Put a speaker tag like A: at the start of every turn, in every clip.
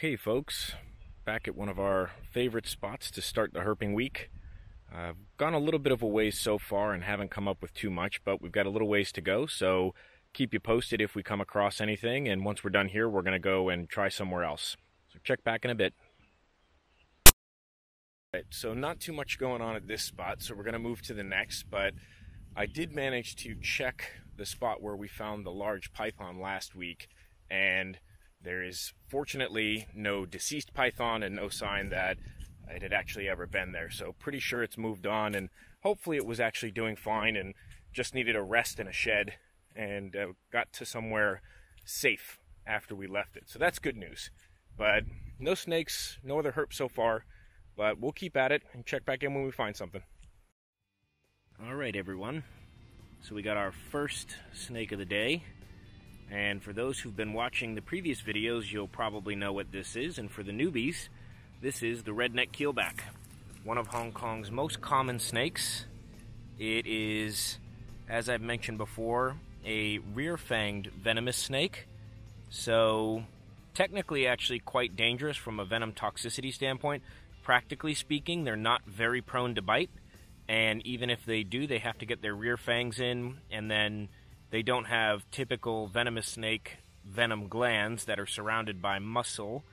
A: Okay, folks, back at one of our favorite spots to start the herping week. I've gone a little bit of a ways so far and haven't come up with too much, but we've got a little ways to go, so keep you posted if we come across anything, and once we're done here, we're going to go and try somewhere else. So check back in a bit. Right, so not too much going on at this spot, so we're going to move to the next, but I did manage to check the spot where we found the large python last week, and there is fortunately no deceased python and no sign that it had actually ever been there. So pretty sure it's moved on and hopefully it was actually doing fine and just needed a rest in a shed and uh, got to somewhere safe after we left it. So that's good news. But no snakes, no other herp so far, but we'll keep at it and check back in when we find something. All right, everyone. So we got our first snake of the day. And for those who've been watching the previous videos, you'll probably know what this is. And for the newbies, this is the redneck keelback, one of Hong Kong's most common snakes. It is, as I've mentioned before, a rear-fanged venomous snake. So technically actually quite dangerous from a venom toxicity standpoint. Practically speaking, they're not very prone to bite. And even if they do, they have to get their rear fangs in and then they don't have typical venomous snake venom glands that are surrounded by muscle,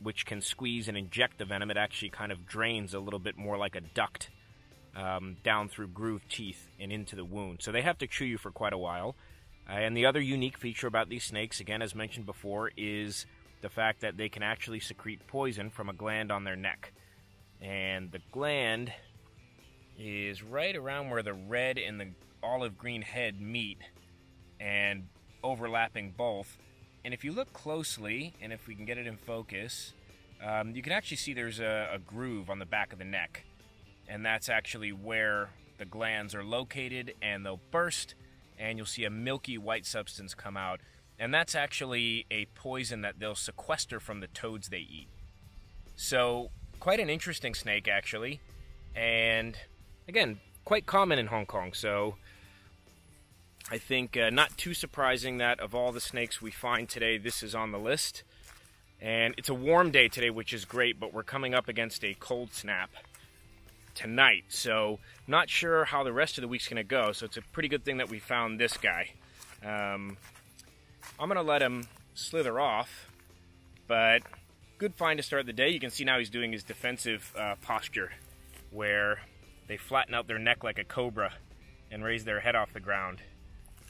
A: which can squeeze and inject the venom. It actually kind of drains a little bit more like a duct um, down through grooved teeth and into the wound. So they have to chew you for quite a while. Uh, and the other unique feature about these snakes, again, as mentioned before, is the fact that they can actually secrete poison from a gland on their neck. And the gland is right around where the red and the olive green head meet and overlapping both. And if you look closely, and if we can get it in focus, um, you can actually see there's a, a groove on the back of the neck. And that's actually where the glands are located, and they'll burst, and you'll see a milky white substance come out. And that's actually a poison that they'll sequester from the toads they eat. So, quite an interesting snake, actually. And again, quite common in Hong Kong. So, I think uh, not too surprising that of all the snakes we find today, this is on the list. And it's a warm day today, which is great, but we're coming up against a cold snap tonight. So not sure how the rest of the week's going to go. So it's a pretty good thing that we found this guy. Um, I'm going to let him slither off, but good find to start the day. You can see now he's doing his defensive uh, posture where they flatten out their neck like a cobra and raise their head off the ground.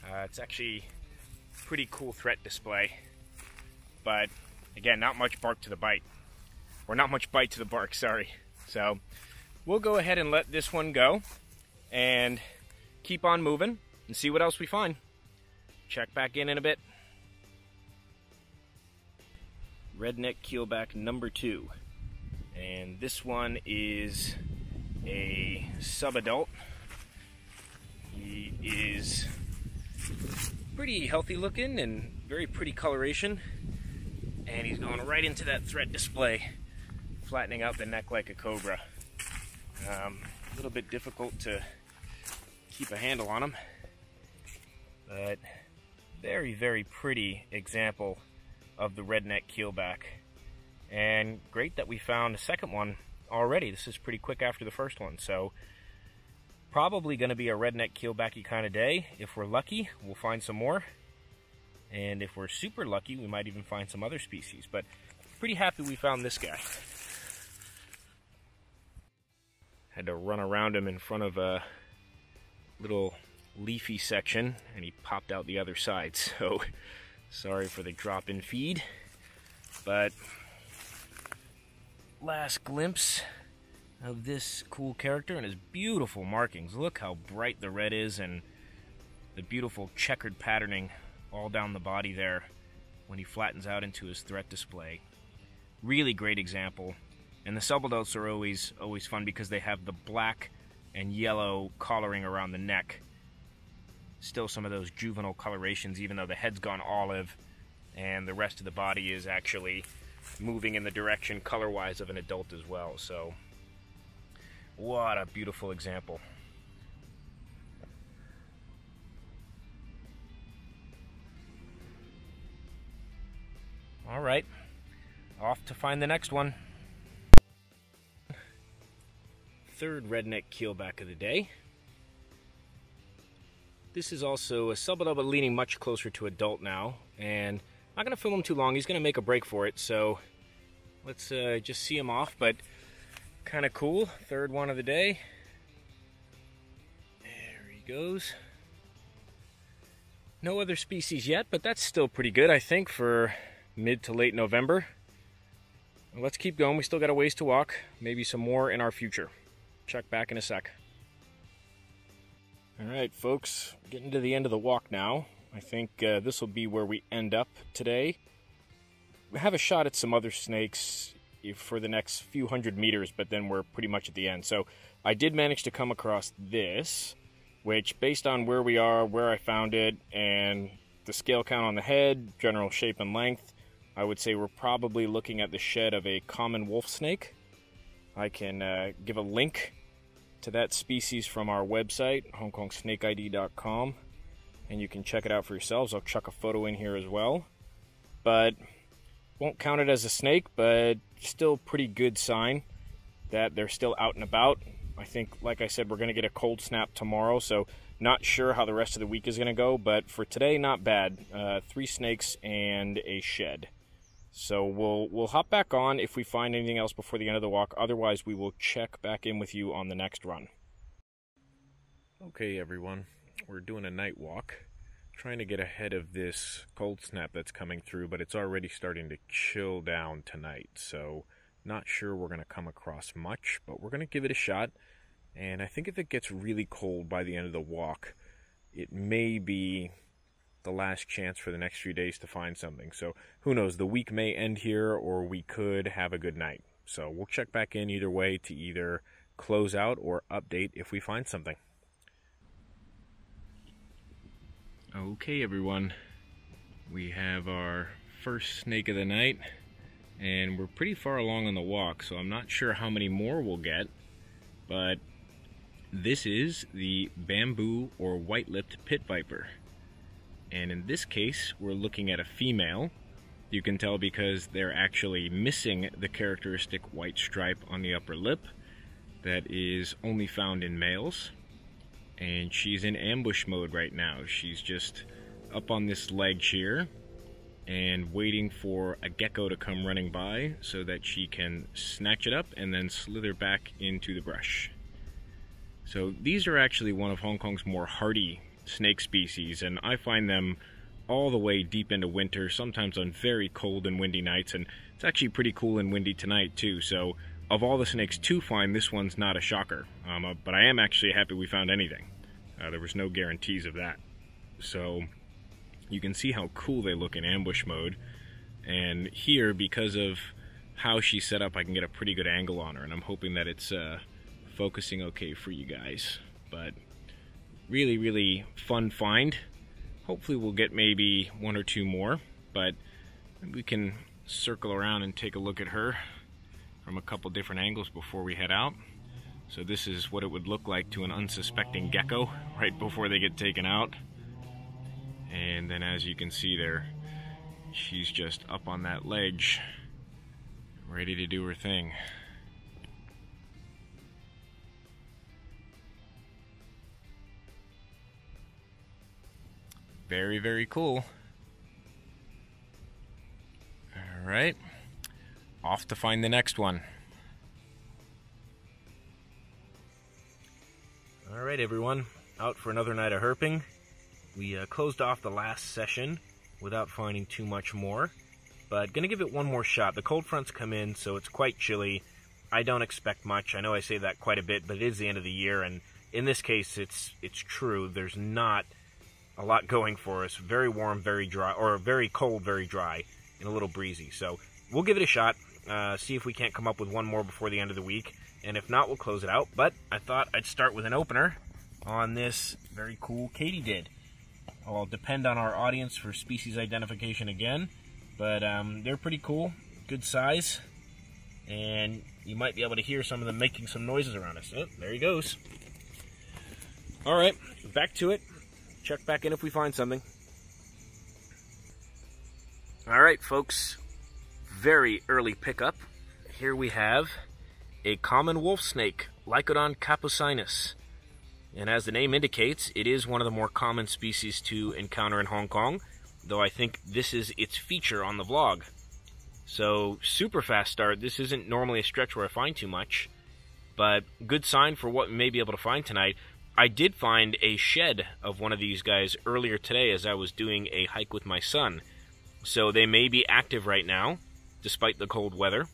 A: Uh, it's actually pretty cool threat display, but again, not much bark to the bite, or not much bite to the bark, sorry. So we'll go ahead and let this one go and keep on moving and see what else we find. Check back in in a bit. Redneck keelback number two. And this one is a subadult. He is pretty healthy looking and very pretty coloration. And he's going right into that threat display, flattening out the neck like a cobra. Um, a little bit difficult to keep a handle on him, but very, very pretty example of the redneck keelback. And great that we found a second one already. This is pretty quick after the first one, so Probably going to be a redneck keelbacky kind of day. If we're lucky, we'll find some more. And if we're super lucky, we might even find some other species. But pretty happy we found this guy. Had to run around him in front of a little leafy section, and he popped out the other side. So sorry for the drop in feed. But last glimpse of this cool character and his beautiful markings. Look how bright the red is and the beautiful checkered patterning all down the body there when he flattens out into his threat display. Really great example. And the subadults are always always fun because they have the black and yellow collaring around the neck. Still some of those juvenile colorations even though the head's gone olive and the rest of the body is actually moving in the direction color-wise of an adult as well. So what a beautiful example. All right. off to find the next one. Third redneck keelback of the day. This is also a subadub leaning much closer to adult now, and I'm not going to film him too long. He's going to make a break for it, so let's uh, just see him off, but kind of cool. Third one of the day. There he goes. No other species yet, but that's still pretty good, I think, for mid to late November. Let's keep going. We still got a ways to walk. Maybe some more in our future. Check back in a sec. All right, folks, getting to the end of the walk now. I think uh, this will be where we end up today. We have a shot at some other snakes for the next few hundred meters, but then we're pretty much at the end. So I did manage to come across this which based on where we are, where I found it, and the scale count on the head, general shape and length, I would say we're probably looking at the shed of a common wolf snake. I can uh, give a link to that species from our website, HongKongSnakeID.com, and you can check it out for yourselves. I'll chuck a photo in here as well. But won't count it as a snake, but still pretty good sign that they're still out and about I think, like I said, we're going to get a cold snap tomorrow, so not sure how the rest of the week is going to go, but for today, not bad. Uh, three snakes and a shed. So we'll we'll hop back on if we find anything else before the end of the walk. Otherwise, we will check back in with you on the next run. Okay, everyone, we're doing a night walk, trying to get ahead of this cold snap that's coming through, but it's already starting to chill down tonight. So not sure we're going to come across much, but we're going to give it a shot. And I think if it gets really cold by the end of the walk, it may be the last chance for the next few days to find something. So who knows? The week may end here, or we could have a good night. So we'll check back in either way to either close out or update if we find something. Okay, everyone. We have our first snake of the night, and we're pretty far along on the walk, so I'm not sure how many more we'll get, but this is the bamboo or white-lipped pit viper. And in this case, we're looking at a female. You can tell because they're actually missing the characteristic white stripe on the upper lip that is only found in males. And she's in ambush mode right now. She's just up on this ledge here and waiting for a gecko to come running by so that she can snatch it up and then slither back into the brush. So these are actually one of Hong Kong's more hardy snake species, and I find them all the way deep into winter, sometimes on very cold and windy nights, and it's actually pretty cool and windy tonight too. So of all the snakes to find, this one's not a shocker. Um, uh, but I am actually happy we found anything. Uh, there was no guarantees of that. So you can see how cool they look in ambush mode. And here, because of how she's set up, I can get a pretty good angle on her, and I'm hoping that it's uh, focusing okay for you guys. But really, really fun find. Hopefully we'll get maybe one or two more, but we can circle around and take a look at her from a couple different angles before we head out. So this is what it would look like to an unsuspecting gecko right before they get taken out. And then as you can see there, she's just up on that ledge, ready to do her thing. Very, very cool. All right. Off to find the next one. All right, everyone. Out for another night of herping. We uh, closed off the last session without finding too much more, but gonna give it one more shot. The cold fronts come in, so it's quite chilly. I don't expect much. I know I say that quite a bit, but it is the end of the year, and in this case, it's it's true. There's not a lot going for us. Very warm, very dry, or very cold, very dry, and a little breezy. So we'll give it a shot. Uh, see if we can't come up with one more before the end of the week. And if not, we'll close it out. But I thought I'd start with an opener on this very cool katydid. I'll depend on our audience for species identification again. But um, they're pretty cool, good size, and you might be able to hear some of them making some noises around us. Oh, there he goes. All right, back to it check back in if we find something. All right, folks. Very early pickup. Here we have a common wolf snake, Lycodon capucinus. And as the name indicates, it is one of the more common species to encounter in Hong Kong, though I think this is its feature on the vlog. So, super fast start. This isn't normally a stretch where I find too much, but good sign for what we may be able to find tonight. I did find a shed of one of these guys earlier today as I was doing a hike with my son. So they may be active right now, despite the cold weather.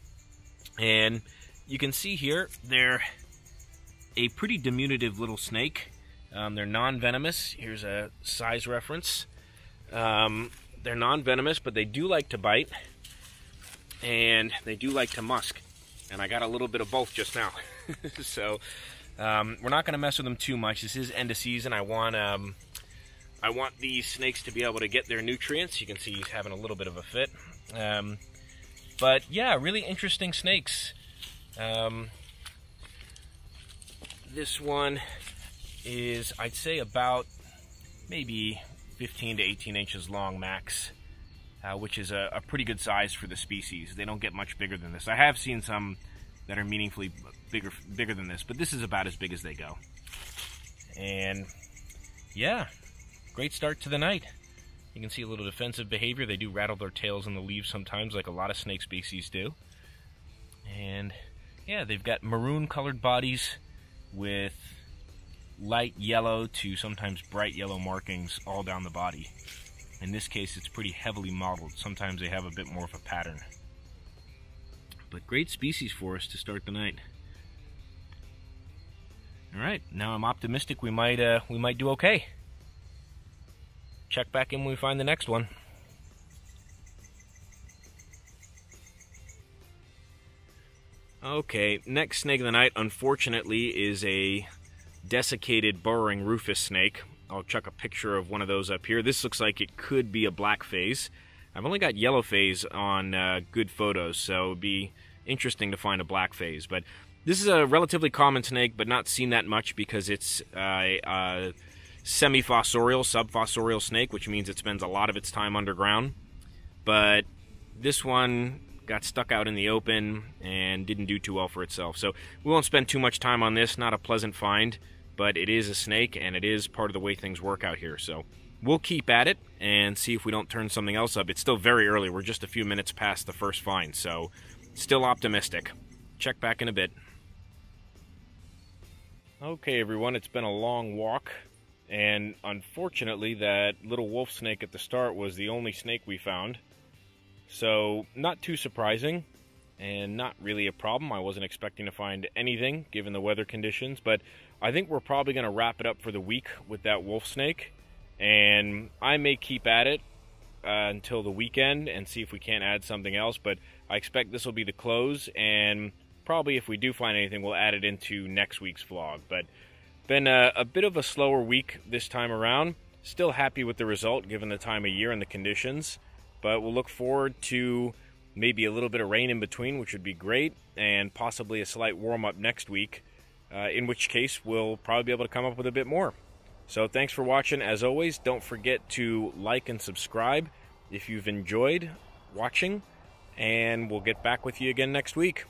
A: And you can see here, they're a pretty diminutive little snake. Um, they're non-venomous. Here's a size reference. Um, they're non-venomous, but they do like to bite, and they do like to musk. And I got a little bit of both just now. so um, we're not going to mess with them too much. This is end of season. I want um, I want these snakes to be able to get their nutrients. You can see he's having a little bit of a fit. But yeah, really interesting snakes. Um, this one is, I'd say, about maybe 15 to 18 inches long max, uh, which is a, a, pretty good size for the species. They don't get much bigger than this. I have seen some that are meaningfully bigger bigger than this, but this is about as big as they go. And yeah, great start to the night. You can see a little defensive behavior. They do rattle their tails in the leaves sometimes, like a lot of snake species do. And yeah, they've got maroon colored bodies with light yellow to sometimes bright yellow markings all down the body. In this case, it's pretty heavily mottled. Sometimes they have a bit more of a pattern. But great species for us to start the night. All right, now I'm optimistic we might uh, we might do okay. Check back in when we find the next one. Okay, next snake of the night, unfortunately, is a desiccated burrowing rufous snake. I'll chuck a picture of one of those up here. This looks like it could be a black phase. I've only got yellow phase on uh, good photos, so it would be interesting to find a black phase. But this is a relatively common snake, but not seen that much because it's uh, a semi-fossorial, subfossorial snake, which means it spends a lot of its time underground. But this one got stuck out in the open and didn't do too well for itself. So we won't spend too much time on this. Not a pleasant find, but it is a snake and it is part of the way things work out here. So we'll keep at it and see if we don't turn something else up. It's still very early. We're just a few minutes past the first find, so still optimistic. Check back in a bit. Okay, everyone, it's been a long walk. And unfortunately, that little wolf snake at the start was the only snake we found. So, not too surprising and not really a problem. I wasn't expecting to find anything given the weather conditions, but I think we're probably going to wrap it up for the week with that wolf snake. And I may keep at it uh, until the weekend and see if we can't add something else, but I expect this will be the close. And probably if we do find anything, we'll add it into next week's vlog. But been a, a bit of a slower week this time around. Still happy with the result given the time of year and the conditions. But we'll look forward to maybe a little bit of rain in between, which would be great, and possibly a slight warm up next week, uh, in which case we'll probably be able to come up with a bit more. So thanks for watching. As always, don't forget to like and subscribe if you've enjoyed watching, and we'll get back with you again next week.